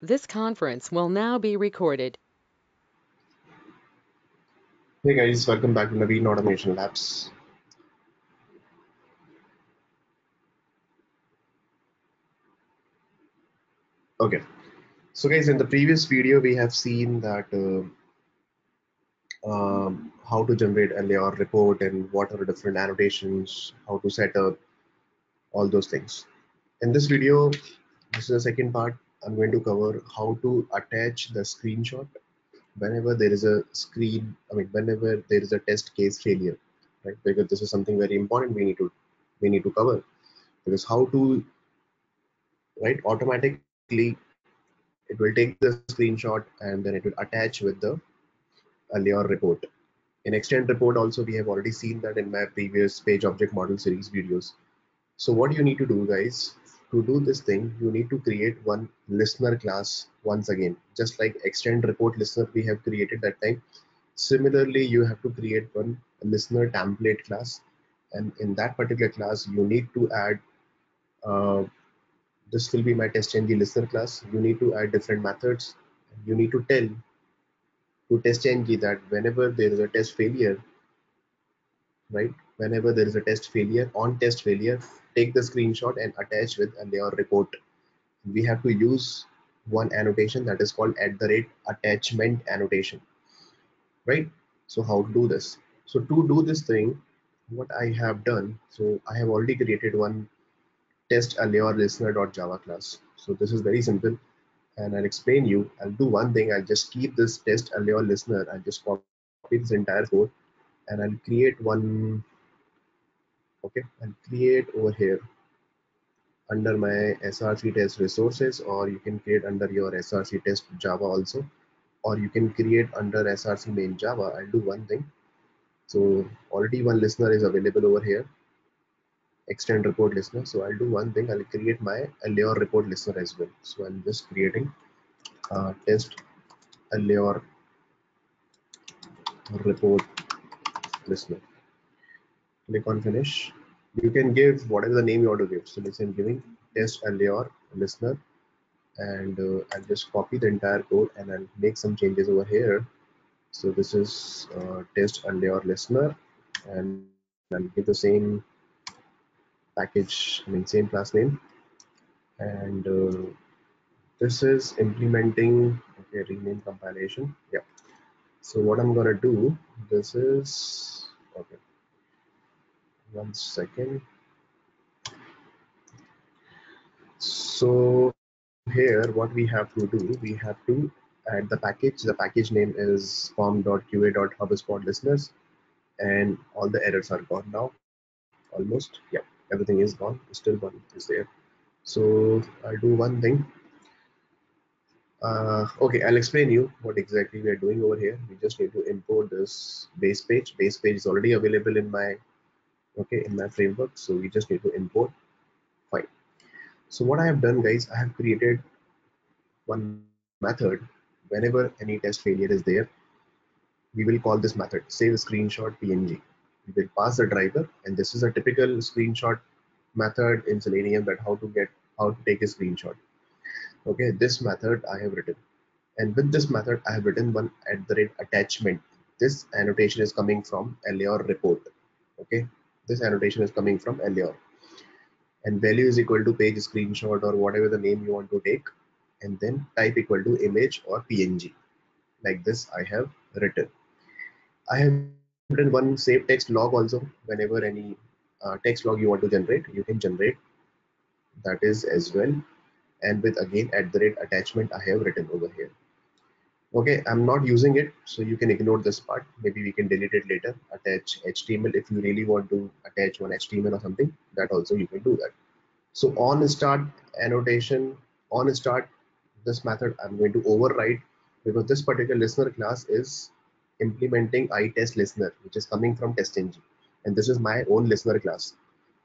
This conference will now be recorded. Hey guys, welcome back to Naveen Automation Labs. Okay, so guys, in the previous video, we have seen that uh, um, how to generate Allure report and what are the different annotations, how to set up all those things. In this video, this is the second part. I'm going to cover how to attach the screenshot whenever there is a screen, I mean, whenever there is a test case failure, right? Because this is something very important we need to we need to cover because how to right automatically it will take the screenshot and then it will attach with the Allure report. In Extent report also we have already seen that in my previous page object model series videos. So what do you need to do guys to do this thing you need to create one listener class once again. Just like Extent report listener we have created that time. Similarly you have to create one listener template class. And in that particular class you need to add uh, this will be my test testng listener class. You need to add different methods. You need to tell to test testng that whenever there is a test failure right? Whenever there is a test failure on test failure take the screenshot and attach with Allure report. We have to use one annotation that is called at the rate attachment annotation. Right? So how to do this? So to do this thing what i have done so i have already created one test allure listener.java class. So this is very simple and i'll explain you. I'll do one thing. I'll just keep this test allure listener. I'll just copy this entire code and I'll create one okay and create over here under my src test resources or you can create under your src test java also or you can create under src main java. I'll do one thing. So already one listener is available over here Extent report listener. So i'll do one thing. I'll create my allure report listener as well. So i'm just creating test allure report listener click on finish. You can give whatever the name you want to give. So let's say i'm giving test allure listener and uh, i'll just copy the entire code and i'll make some changes over here. So this is uh, test allure listener and i'll give the same package i mean same class name. And uh, this is implementing okay rename compilation. Yeah. So what i'm gonna do this is okay one second. So here what we have to do we have to add the package. The package name is form.qa.hubspot listeners and all the errors are gone now. Almost yeah everything is gone. Still one is there. So i'll do one thing. Uh, okay i'll explain you what exactly we are doing over here. We just need to import this base page. Base page is already available in my okay in my framework. So we just need to import. Fine. So what I have done guys I have created one method. Whenever any test failure is there we will call this method. Save screenshot png we will pass the driver and this is a typical screenshot method in selenium that how to get how to take a screenshot. Okay this method I have written. And with this method I have written one at the rate attachment. This annotation is coming from Allure report. Okay this annotation is coming from Allure and value is equal to page screenshot or whatever the name you want to take and then type equal to image or png like this i have written. I have written one save text log also. Whenever any uh, text log you want to generate you can generate. That is as well. And with again at the rate attachment i have written over here okay i'm not using it so you can ignore this part. Maybe we can delete it later. Attach html if you really want to attach one html or something that also you can do that. So on start annotation on start this method i'm going to override because this particular listener class is implementing itest listener which is coming from testng and this is my own listener class.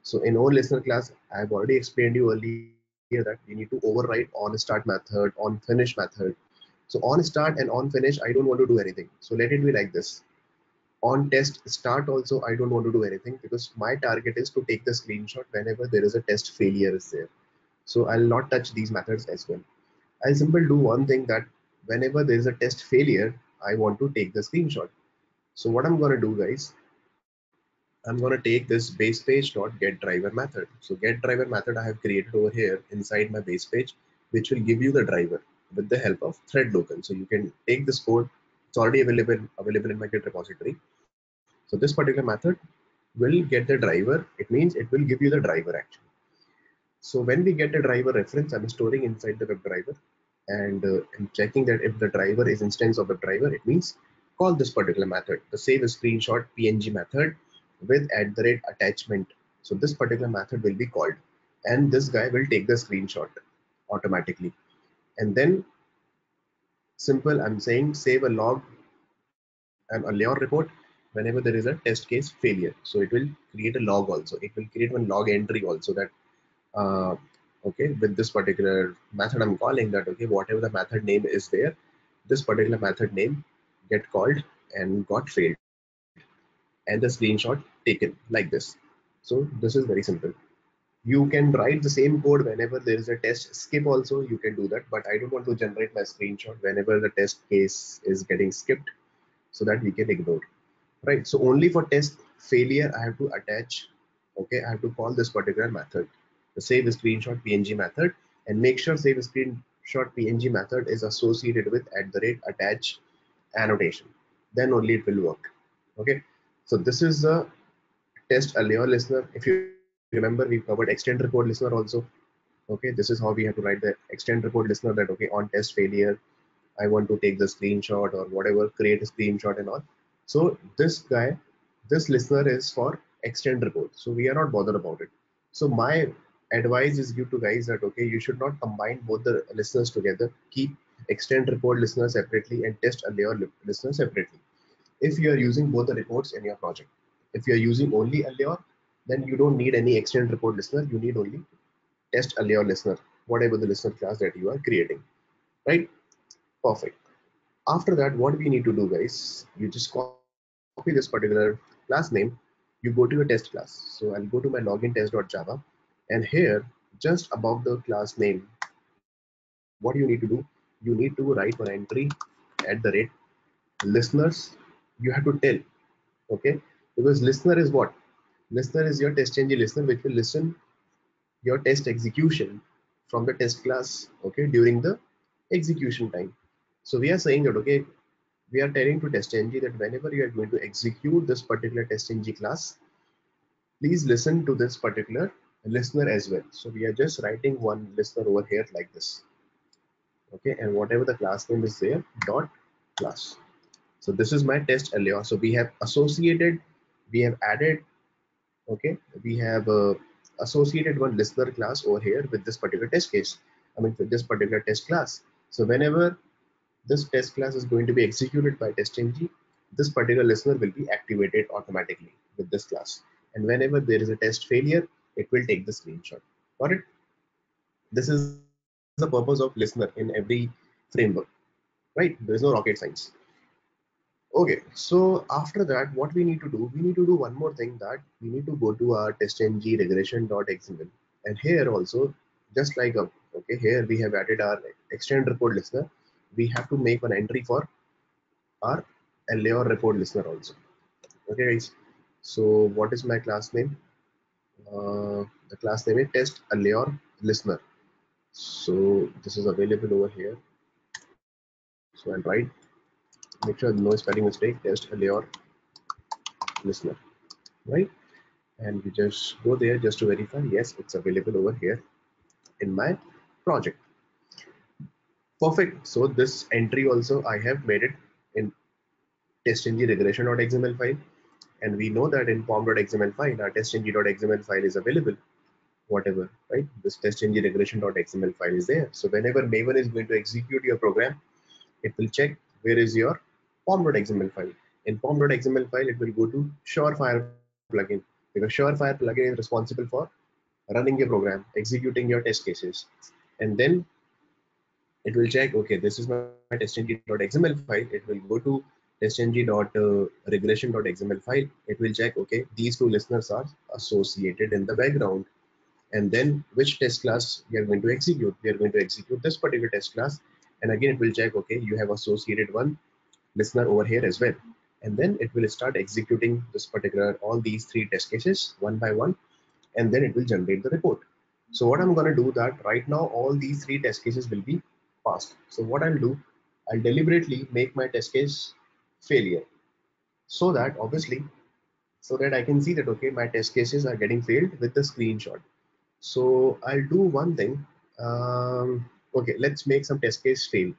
So in own listener class i've already explained you earlier that you need to override on start method on finish method so on start and on finish, I don't want to do anything. So let it be like this. On test start also, I don't want to do anything because my target is to take the screenshot whenever there is a test failure is there. So I'll not touch these methods as well. I'll simply do one thing that whenever there is a test failure, I want to take the screenshot. So what I'm going to do guys, I'm going to take this base page dot get driver method. So get driver method I have created over here inside my base page, which will give you the driver with the help of thread local. So you can take this code. It's already available available in my Git repository. So this particular method will get the driver. It means it will give you the driver actually. So when we get a driver reference, I'm storing inside the WebDriver and uh, I'm checking that if the driver is instance of the driver, it means call this particular method, the save a screenshot PNG method with at the rate attachment. So this particular method will be called and this guy will take the screenshot automatically. And then simple, I'm saying save a log and Allure report whenever there is a test case failure. So it will create a log also. It will create one log entry also that uh, okay with this particular method i'm calling that okay whatever the method name is there this particular method name get called and got failed and the screenshot taken like this so this is very simple you can write the same code whenever there is a test skip also you can do that but i don't want to generate my screenshot whenever the test case is getting skipped so that we can ignore. Right so only for test failure i have to attach okay i have to call this particular method. The save screenshot png method and make sure save screenshot png method is associated with at the rate attach annotation. Then only it will work okay. So this is the test allure listener if you remember we covered Extent report listener also. Okay this is how we have to write the Extent report listener that okay on test failure i want to take the screenshot or whatever create a screenshot and all. So this guy this listener is for Extent report so we are not bothered about it. So my advice is give to guys that okay you should not combine both the listeners together. Keep Extent report listener separately and test allure listener separately. If you are using both the reports in your project if you are using only allure then you don't need any Extent report listener. You need only test allure listener whatever the listener class that you are creating right? Perfect. After that what we need to do guys you just copy this particular class name. You go to your test class. So i'll go to my login test.java and here just above the class name what you need to do you need to write one entry at the rate listeners. You have to tell okay? Because listener is what listener is your test ng listener which will listen your test execution from the test class okay during the execution time so we are saying that okay we are telling to test ng that whenever you are going to execute this particular test ng class please listen to this particular listener as well. So we are just writing one listener over here like this. Okay, and whatever the class name is there, dot class. So this is my test allure. So we have associated, we have added, okay, we have uh, associated one listener class over here with this particular test case. I mean, with this particular test class. So whenever this test class is going to be executed by TestNG this particular listener will be activated automatically with this class. And whenever there is a test failure, it will take the screenshot got it this is the purpose of listener in every framework right there is no rocket science okay so after that what we need to do we need to do one more thing that we need to go to our testng regression.xml and here also just like uh, okay here we have added our Extent report listener. We have to make an entry for our allure report listener also. Okay guys. So what is my class name? Uh, the class name is test allure listener. So this is available over here. So i'll write make sure no spelling mistake test allure listener right? And we just go there just to verify yes it's available over here in my project. Perfect. So this entry also i have made it in testng regression.xml file. And we know that in pom.xml file our testng.xml file is available. Whatever right? This testng regression.xml file is there. So whenever maven is going to execute your program it will check where is your pom.xml file. In pom.xml file it will go to surefire plugin. Because surefire plugin is responsible for running your program executing your test cases. And then it will check okay this is my testng.xml file. It will go to testng.regression.xml file, it will check, okay, these two listeners are associated in the background. and then which test class we are going to execute. We are going to execute this particular test class. And again it will check okay you have associated one listener over here as well. And then it will start executing this particular all these three test cases one by one and then it will generate the report. So what i'm going to do that right now all these three test cases will be passed. So what i'll do i'll deliberately make my test case failure so that obviously so that i can see that okay my test cases are getting failed with the screenshot. So i'll do one thing um, okay let's make some test case failed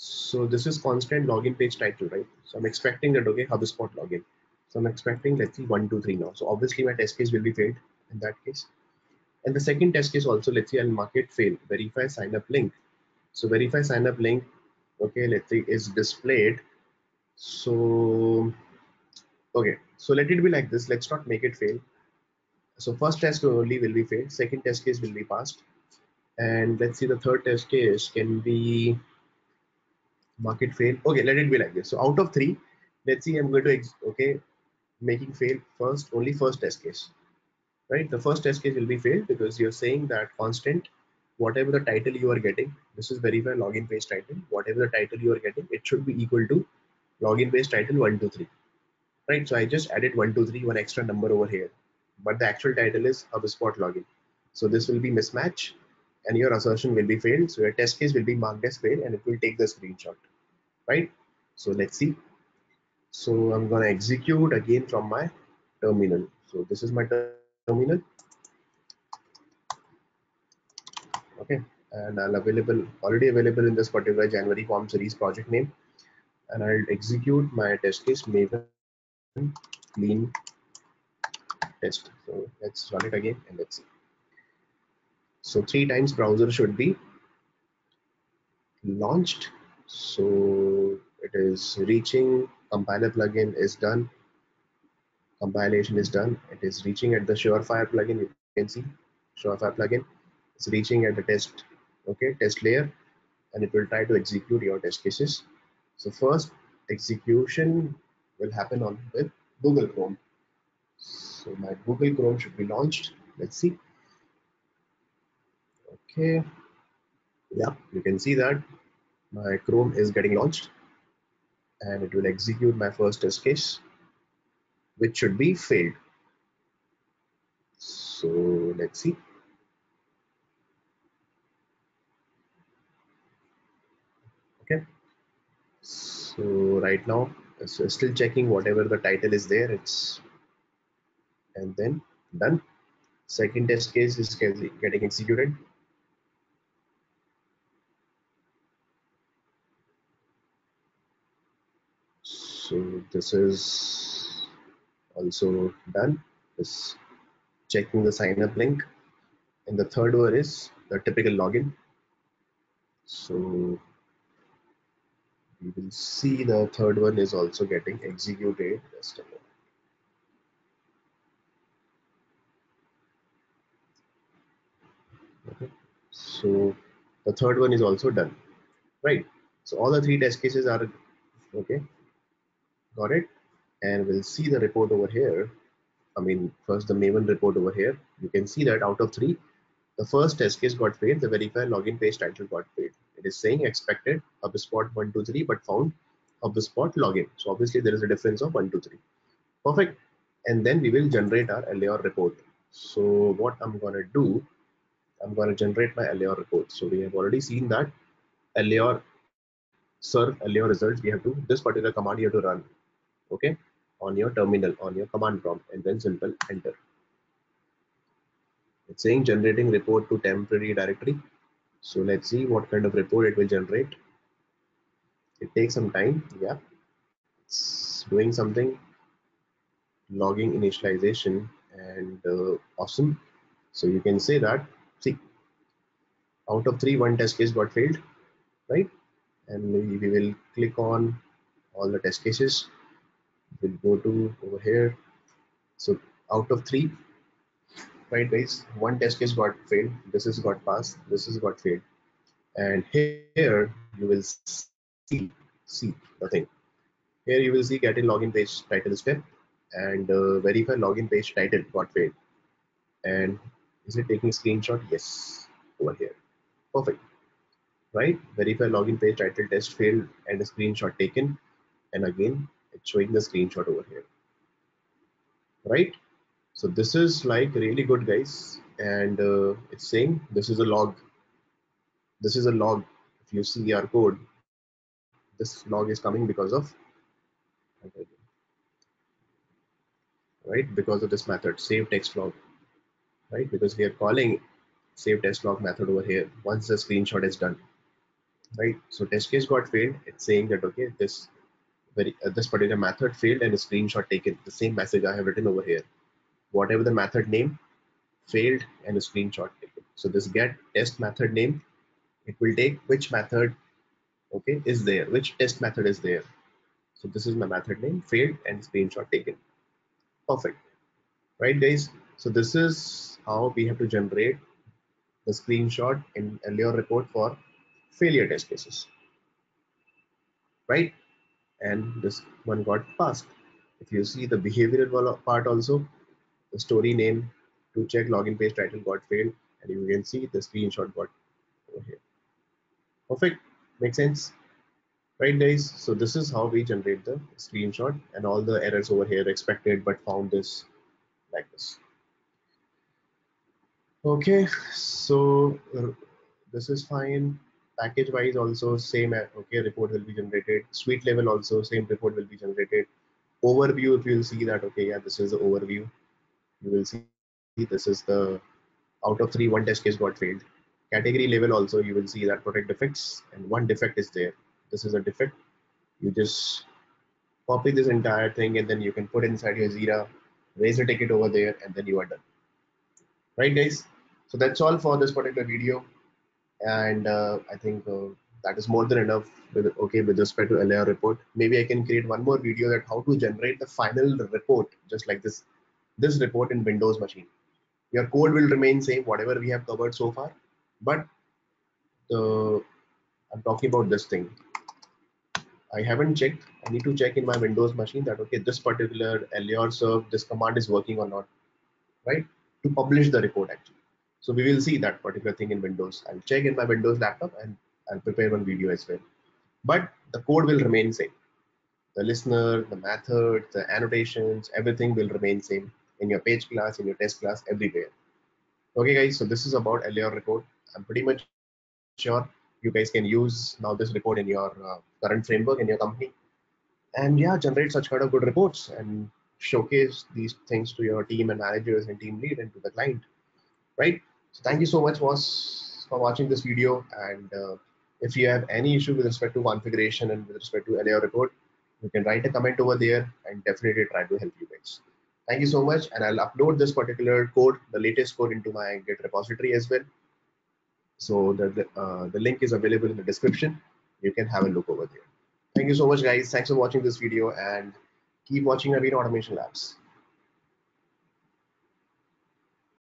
so this is constant login page title right? So i'm expecting that okay hubspot login. So i'm expecting let's see one two three now. So obviously my test case will be failed in that case. And the second test case also let's see i'll mark it fail. Verify sign up link. So verify sign up link okay let's see is displayed. So okay. So let it be like this. Let's not make it fail. So first test only will be failed. Second test case will be passed. And let's see the third test case can be market fail. Okay let it be like this. So out of three let's see i'm going to okay making fail first only first test case. Right? The first test case will be failed because you're saying that constant whatever the title you are getting this is verify login page title whatever the title you are getting it should be equal to login page title 123 right? So i just added 123 one extra number over here. But the actual title is HubSpot login. So this will be mismatch and your assertion will be failed. So your test case will be marked as failed and it will take the screenshot, right? So let's see. So I'm going to execute again from my terminal. So this is my terminal. Okay, and I'll available already available in this particular January form series project name, and I'll execute my test case Maven clean test. So let's run it again and let's see. So three times browser should be launched. So it is reaching, compiler plugin is done, compilation is done. It is reaching at the Surefire plugin, you can see Surefire plugin. It's reaching at the test, okay, test allure, and it will try to execute your test cases. So first execution will happen on with Google Chrome. So my Google Chrome should be launched. Let's see okay yeah you can see that my chrome is getting launched and it will execute my first test case which should be failed. So let's see. Okay. So right now so still checking whatever the title is there. It's and then done. Second test case is getting executed so this is also done is checking the sign up link. And the third one is the typical login. So we will see the third one is also getting executed. Just a moment. Okay. So the third one is also done. Right. So all the three test cases are okay got it. And we'll see the report over here. I mean first the Maven report over here. You can see that out of three the first test case got failed the verify login page title got failed it is saying expected HubSpot 123 but found HubSpot login. So obviously there is a difference of 123 perfect. And then we will generate our Allure report. So what I'm gonna do I'm gonna generate my Allure report. So we have already seen that allure serve allure results we have to this particular command you have to run okay? On your terminal on your command prompt and then simple enter. It's saying generating report to temporary directory. So let's see what kind of report it will generate. It takes some time yeah. It's doing something. Logging initialization and uh, awesome. So you can say that see out of three one test case got failed right? And we will click on all the test cases we'll go to over here so out of three right guys one test case got failed this is got passed this is got failed and here you will see see nothing here you will see get login page title step and uh, verify login page title got failed and Is it taking screenshot? Yes, over here. Perfect. Right? Verify login page title test failed and a screenshot taken. And again, it's showing the screenshot over here. Right? So this is like really good guys. And uh, it's saying this is a log. This is a log. If you see our code, this log is coming because of right because of this method save text log right because we are calling save test log method over here once the screenshot is done right so test case got failed it's saying that okay this very uh, this particular method failed and a screenshot taken the same message i have written over here. Whatever the method name failed and a screenshot taken. So this get test method name it will take which method okay is there which test method is there. So this is my method name failed and screenshot taken. Perfect. Right guys? So this is how we have to generate the screenshot in Allure report for failure test cases. Right and this one got passed. If you see the behavioral part also the story name to check login page title got failed and you can see the screenshot got over here. Perfect. Makes sense? Right guys? So this is how we generate the screenshot and all the errors over here expected but found this like this. Okay so this is fine package wise also same uh, okay report will be generated. Suite level also same report will be generated. Overview if you'll see that okay yeah this is the overview. You will see this is the out of three one test case got failed. Category level also you will see that product defects and one defect is there. This is a defect. You just copy this entire thing and then you can put inside your Jira raise a ticket over there and then you are done. Right guys? So that's all for this particular video and uh, I think uh, that is more than enough with okay with respect to Allure report maybe I can create one more video that how to generate the final report just like this this report in Windows machine your code will remain same whatever we have covered so far but the I'm talking about this thing I haven't checked. I need to check in my Windows machine that okay, this particular Allure serve, this command is working or not, right? To publish the report actually. So we will see that particular thing in Windows. I'll check in my Windows laptop and I'll prepare one video as well. But the code will remain same. The listener, the method, the annotations, everything will remain same in your page class, in your test class, everywhere. Okay guys, so this is about Allure report. I'm pretty much sure you guys can use now this report in your uh, current framework in your company and yeah generate such kind of good reports and showcase these things to your team and managers and team lead and to the client right so thank you so much for watching this video and uh, if you have any issue with respect to configuration and with respect to Allure report you can write a comment over there and definitely try to help you guys thank you so much and i'll upload this particular code the latest code into my git repository as well so the, the, uh, the link is available in the description. You can have a look over there. Thank you so much, guys. Thanks for watching this video and keep watching Naveen Automation Labs.